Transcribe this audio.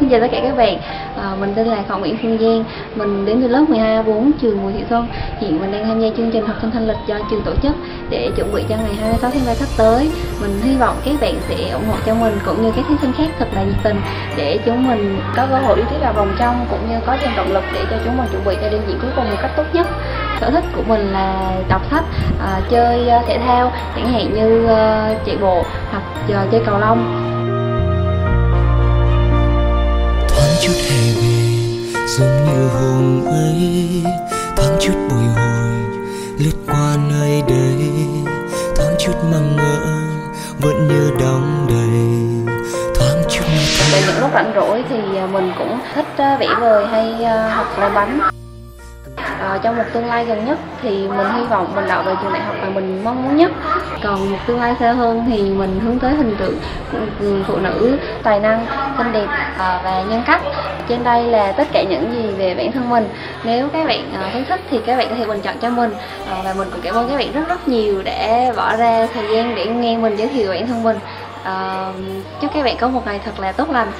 Xin chào tất cả các bạn, à, mình tên là Phạm Nguyễn Phương Giang. Mình đến từ lớp 12 4 trường Bùi Thị Xuân. Hiện mình đang tham gia chương trình học sinh thanh lịch do trường tổ chức Để chuẩn bị cho ngày 26 tháng 3 sắp tới. Mình hy vọng các bạn sẽ ủng hộ cho mình cũng như các thí sinh khác thật là nhiệt tình Để chúng mình có cơ hội đi tiếp vào vòng trong cũng như có thêm động lực để cho chúng mình chuẩn bị cho đêm diễn cuối cùng một cách tốt nhất. Sở thích của mình là đọc sách, à, chơi à, thể thao, chẳng hạn như uh, chạy bộ hoặc uh, chơi cầu lông. Giống như hôm ấy thoáng chút bồi hồi lướt qua nơi đây thoáng chút mong ngỡ vẫn như đong đầy thoáng chút Về những lúc rảnh rỗi thì à, mình cũng thích à, vẽ vời hay à, học làm bánh. À, trong một tương lai gần nhất thì mình hy vọng mình đậu vào trường đại học mà mình mong muốn nhất. Còn một tương lai xa hơn thì mình hướng tới hình tượng phụ nữ tài năng xinh điệp à, và nhân cách. Trên đây là tất cả những gì về bản thân mình. Nếu các bạn à, thấy thích thì các bạn có thể bình chọn cho mình à, và mình cũng cảm ơn các bạn rất rất nhiều để bỏ ra thời gian để nghe mình giới thiệu bản thân mình. Chúc các bạn có một ngày thật là tốt lành.